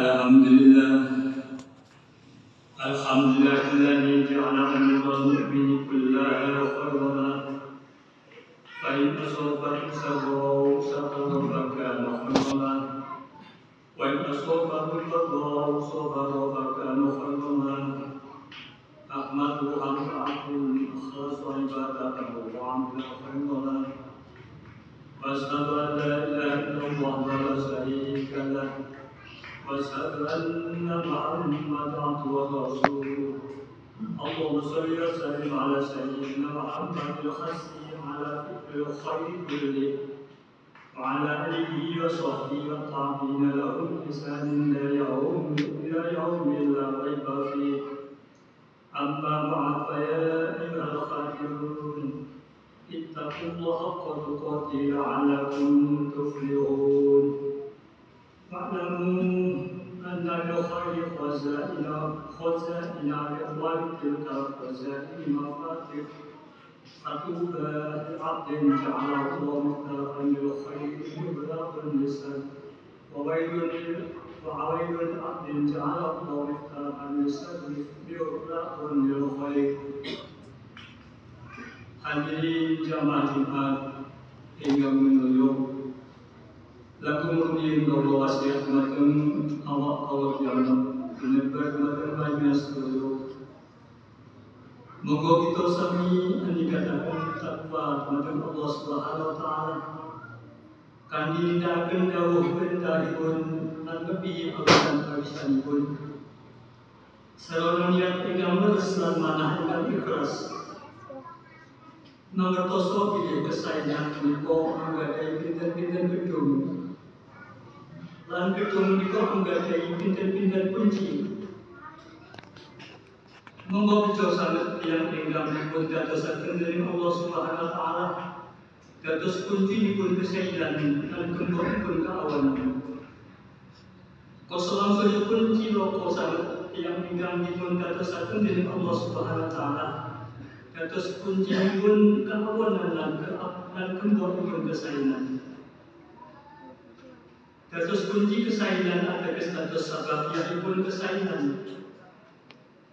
الحمد لله. الحمد لله. الذي جعلنا من الظلم كلها وخيرنا فإن أصابك سراء سقر فكان خيرنا وإن أصابك ضراء صبر فكان خيرنا أن أنفعه خاصة عبادته وعمله خيرنا وأشهد واشهد ان محمدا عبده ورسوله اللهم صل وسلم على سيدنا محمد الخسيم على فكر الخير كله. وعلى آله وصحبه والتابعين لهم بإحسان إلى يوم إلى يوم لا ريب فيه. أما بعد فيا أيها الخاتمون اتقوا الله حق تقاته لعلكم تفلحون. واعلموا أن لخير خزائن خزائن أبواب تلك الخزائن مفاتيح فطوبى لعبد جعله الله مفتاحا للخير مبلغ اللسان وويل وويل لعبد جعله الله مفتاحا للشر مبلغ للخير. Hadirin jamaah Jumat yang menunjuk lagu mungkin bahwa wasiat matem awak awak yang menebar banyak seluruh. Moga kita sami andikatakan takwa matem Allah Subhanahu wa taala. Kan dihindarkan dawuh perintahipun lan lebih awasan awisanipun sarana niat ingkang leres lan manah ingkang ikhlas Mangertoso pilih kesayangan menika anggadai pinten-pinten gedung lan gedung menika anggadai pinten-pinten kunci. Monggo bejo sangat yang ingkang dipun dadosaken dening Allah Subhanahu wa taala. Dados kunci dipun kesaidan lan gembokipun kaawanan Kosolang pun ciloko sangat yang ingkang dipun dadosaken dening Allah Subhanahu wa taala. Dados kunci pun kaawanan lan lan gembokipun kesaidan Dados kunci kesainan ateges dados sabab pun kesainan.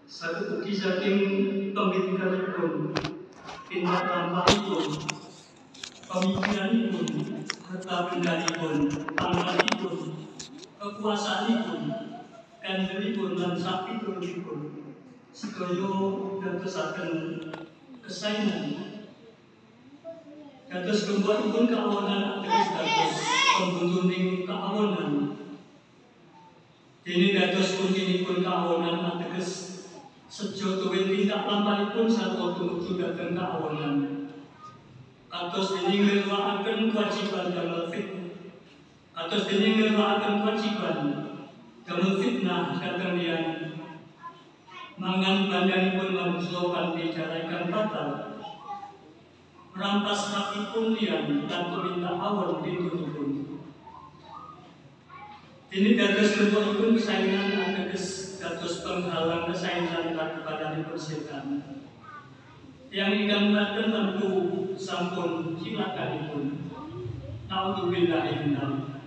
Satu ugi saking pemikiranipun, tindak lampahipun, pemikiranipun, harta bendalipun, pangkalipun, kekuasaanipun, kandelipun lan sapi turunipun. Sedaya dadosaken kesainan. Dados gembokipun kaawanan ateges dados pembuntuning keawonan. Ini dados kuncinipun keawonan ateges sejo tuwin tindak lampahipun sarwa tumuju dhateng keawonan. Kados dene nglirwakaken kewajiban damel fitnah. Kados dene nglirwakaken kewajiban damel fitnah dhateng liyan. Mangan bandanipun manungsa kanthi cara ingkang batal. Merampas hakipun liyan lan peminta awon pintunipun. Ini dados gembokipun kesayangan ateges dados penghalang kesayangan lan kepadanipun setan. Yang mlaten tentu sampun cilakanipun. Naudzubillahi minal.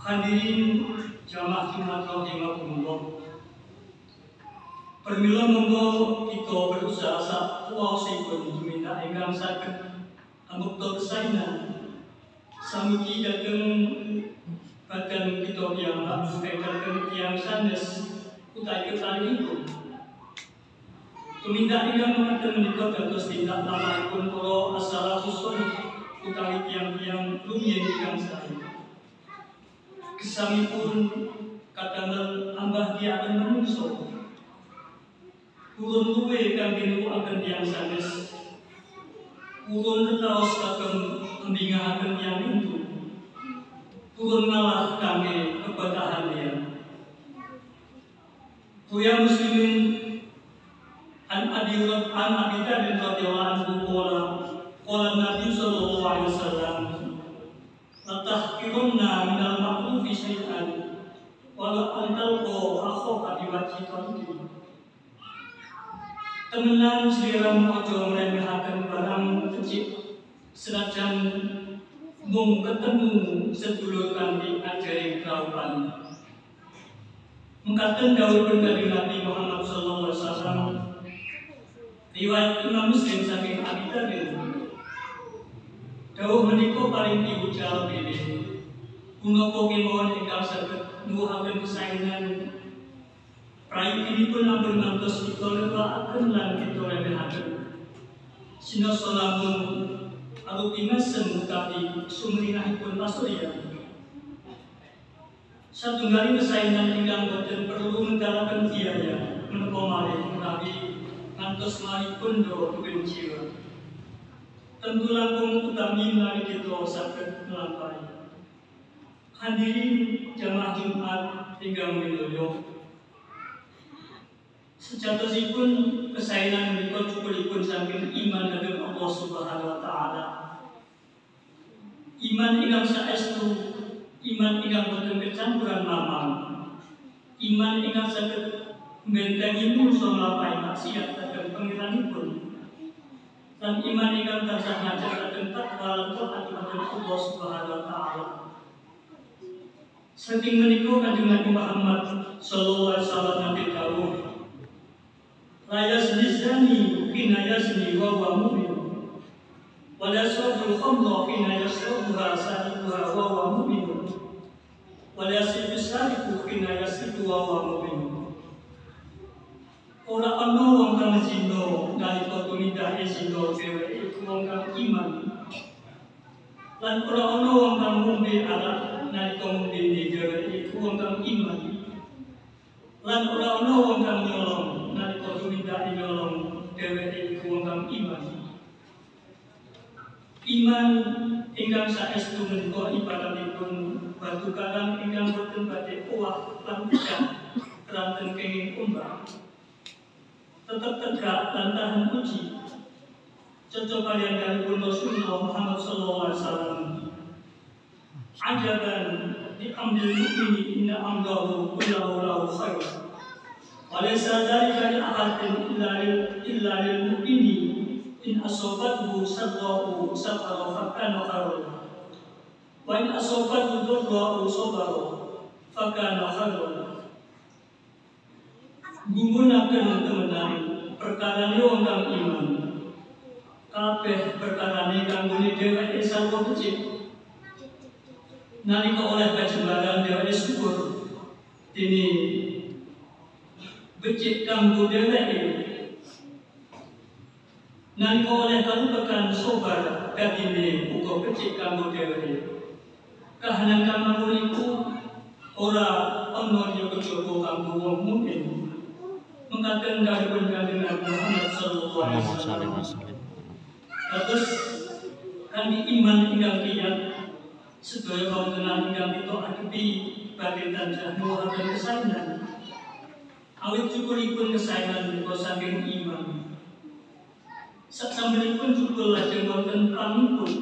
Hadirin jamaah Jumat rahimakumullah. Permila monggo kita berusaha sak minta ingkang saged ambekta kesayangan. Samugi dhateng badan kita yang mengkaitkan yang sanes utai ketali itu Tumindak ingkang mengatur menika dados tindak lamahipun para as-salafus shalih utawi tiyang-tiyang rumiyin ingkang sae. Kesamipun kadamel ambah diaken manungsa. Kurun luwe kangge nuwukaken tiyang sanes. Kurun retaos kagem embingahaken tiyang itu turun malah kami kebatahan dia. Kuya muslimin an abi an abi tadi radhiyallahu anhu qala nabi sallallahu alaihi wasallam. Latahkirunna min al ma'rufi syai'an wala an talqa akhaka bi wajhi Temenan seliramu ojo meremehaken barang kecil. Senajan mung ketemu sedulur kanthi ajaring kaupan Mengatakan daun berkali Nabi Muhammad Sallallahu Alaihi Wasallam riwayat Imam Muslim saking Abi Dawud Dawuh menika paling diucal pilih Punapa kemawon ingkang saged nuwuhaken kesayangan Praipinipun ampun ngantos kita lewakaken lan kita remehaken Sinoso lampun arupi ngesen utawi sumringahipun pasurya Satunggali kesayangan ingkang boten perlu menggalakan biaya menapa malih menawi ngantos malipun do kebencian. Tentu langkung utami menawi kita saged melampaui. Hadirin jamaah Jumat ingkang minulya. Sejatosipun kesayangan menika cukupipun saking iman dhateng Allah Subhanahu wa taala. Iman ingkang saestu iman ingkang boten kecampuran mamang. Iman ingkang saged mbentengi mungsu nglampahi maksiat dhateng pangeranipun. Dan iman ingkang tansah ngajak dhateng takwa lan taat dhateng Allah Subhanahu wa taala. Saking menika Kanjeng Nabi Muhammad sallallahu alaihi wasallam nabi dawuh La yazni zani la yasrabu al-khamra hina yasrabuha sahibuha wa huwa mu'min wala yasriku hina yasriku wa huwa mu'min Ora ana wong kang zina nalika tumindak zina dheweke iku wong kang iman. Lan ora ana wong kang ngombe arak nalika ngombe dheweke iku wong kang iman. Lan ora ana wong kang nyolong nalika tumindak nyolong dheweke iku iman. Iman ingkang saestu menika ibaratipun batu karang ingkang boten badhe owah lan tegak keranten kenging umbak. Tetap tegak lan tahan uji. Cocok kalian kalipun Rasulullah Muhammad sallallahu alaihi wasallam. Ajaban di ambil ini inna amdahu kullahu lahu khair. Illa lil illa lil mu'mini in asobathu sarrahu sabara fakana khairun. Wa in asobathu dhurrahu sabara fakana khairun. Gumunaken temenan perkara ni wong kang iman. Kabeh perkara ni kanggone dheweke sarwa becik nalika oleh kajembaran dheweke syukur dini becik kanggo dheweke Nalika oleh kalupekan sobar uga becik kanggo dheweke. Kahanan kang iku ora ana yo kejaba kanggo wong mukmin. Mengatakan dari Nabi Muhammad sallallahu alaihi wasallam. Terus kami iman ingkang kiyat sedaya kaum tenan ingkang kita adepi badhe tansah nuwuhaken kesayangan. Awit cukuripun kesayangan menika saking iman. Sasampunipun juga lajeng wonten pamipun.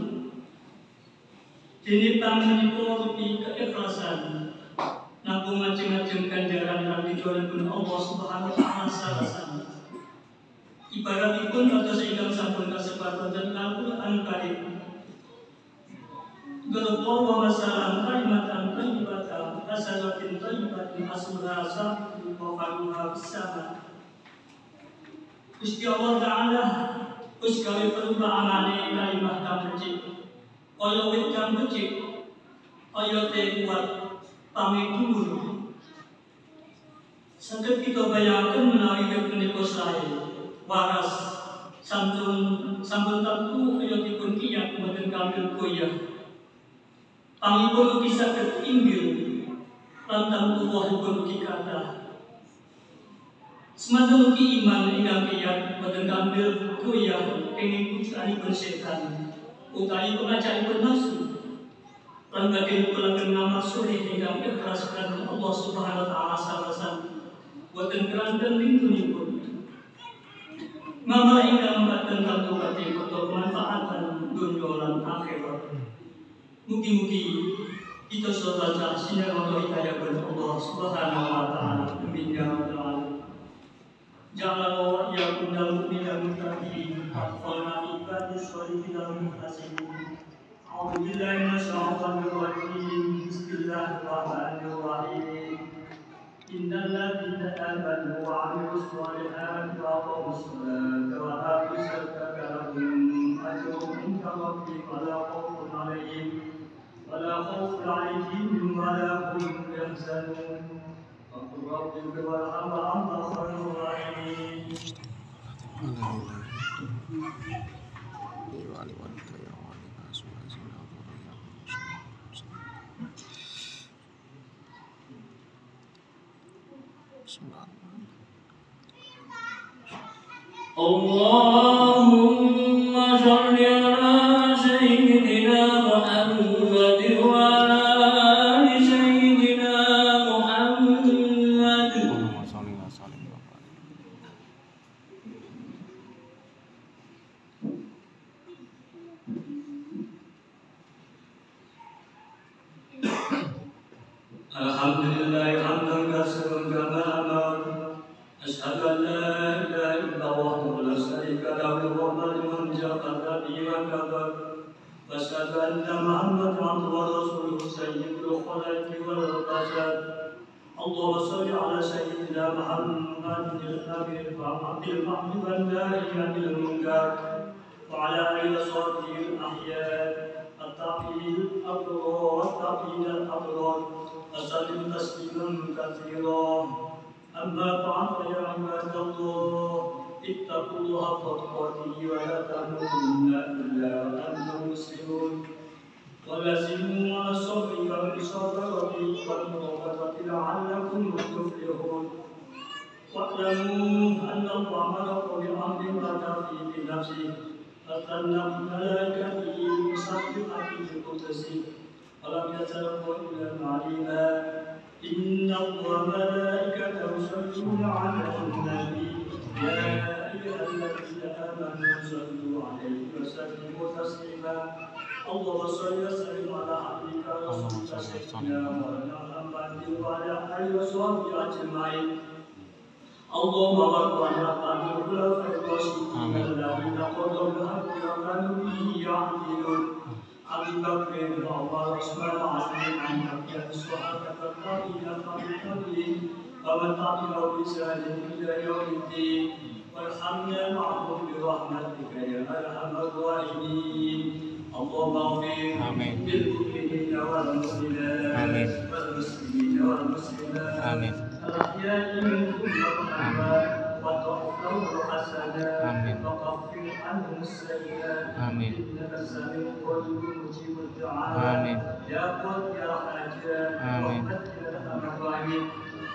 Dene pamanipun rupi keikhlasan. Nanggung macam-macam ganjaran lan pun Allah Subhanahu wa taala salasan. Ibaratipun kados ingkang sampun kasebatan dan Al-Qur'an Karim. Gerupa wa masalam kalimatan thayyibatan kasalatin thayyibatin asluha sabiqun wa faruha bisama. Gusti Allah Ta'ala. Kaya teh kuat pamit. Saged kita bayangkan menawi sae. Waras santun tentu kaya dipun kiyat mboten kambil goyah. Pamipun ugi saged inggil lan tentu wahipun ugi kathah. Semata mugi iman ingkang kiyat boten kambil goyah kenging pujukanipun setan utawi pengajaripun nafsu. Lan badhe kulaken nama suri ingkang ikhlas kaliyan Allah Subhanahu wa taala salasan boten keranten lintunipun Mama ingkang mbaten tentu badhe kota kemanfaatan dunya lan akhirat. Mugi-mugi kita sedaya sinar hidayah Allah Subhanahu wa taala. Amin ya rabbal alamin جعل وإياكم من المؤمنين المتقين والعباد الصالحين المحسنين أعوذ بالله من الشيطان الرجيم بسم الله الرحمن الرحيم إن الله آمنوا وعملوا الصالحات وأقاموا الصلاة وآتوا الزكاة لهم أجر عند ربهم ولا خوف عليهم ولا خوف عليهم ولا هم يحزنون وقل رب اغفر وارحم وأنت خير الراحمين اللهم الخلائق والبشر اللهم صل على سيدنا محمد النبي العبد المحمد والناهي عن المنكر وعلى آله وصحبه الأحياء التعقيد الأبرار والتعقيد الأبرار وسلم تسليما كثيرا. أما بعد فيا عباد الله اتقوا الله حق ولا تموتن إلا وأنتم مسلمون. ولازموا على الصبر بصدقة قد نطقت لعلكم تفلحون واعلموا أن الله خلق بأمر بدا فيه بنفسه فظن الملائكة مسبحة بالقدس ولم يتلقوا إلا معلما إن الله ملائكته يصلون على النبي يا الذين امنوا صلوا عليه وسلموا تسليما اللهم صل وسلم على عبدك ورسولك سيدنا محمد وعلى اله وصحبه اجمعين اللهم بارك على قلب الخلفاء الراشدين الذين قضوا الحق وكانوا به يعدلون ابي بكر وعمر وعثمان وعلي عن الصحابه الذين قبل ومن تبعهم بإحسان الى يوم الدين وارحمنا معهم برحمتك يا ارحم الراحمين اللهم اغفر آمين. للمؤمنين والمؤمنات آمين. والمسلمين والمسلمات آمين. الأحياء منكم والأموات وتوفوا الحسنات آمين. وكفر عنهم السيئات آمين. إنك سميع قريب مجيب الدعاء آمين. يا قوت يا حاجات آمين. رحمتك يا أرحم الراحمين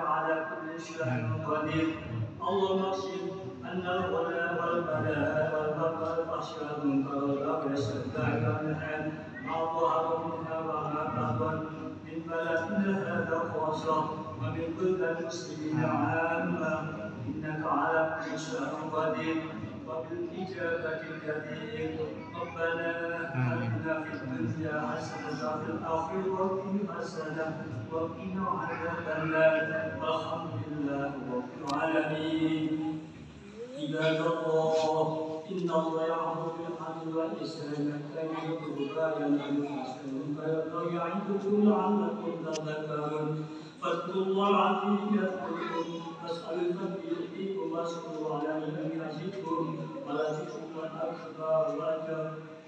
على كل شيء قدير. اللهم اغفر أن الغلا والبلاء والبر والفحش والمنكر والسفاح والنهار ما ظهر منها وما بطن. من بلدنا هذا خاصة ومن بلدان المسلمين عامة. إنك على كل شيء قدير. وبالإجابة الكثير ربنا. آتنا في الدنيا حسنة وفي الآخرة حسنة وقنا عذاب النار والحمد لله رب العالمين عباد الله إن الله والإحسان وإيتاء ذي القربى وينهى عن الفحشاء يعظكم لعلكم تذكرون فاذكروا الله العظيم يذكركم أسأل الخلق يؤتيكم وأشكر على من أنعشتكم ولا تشكر أكثر وأكثر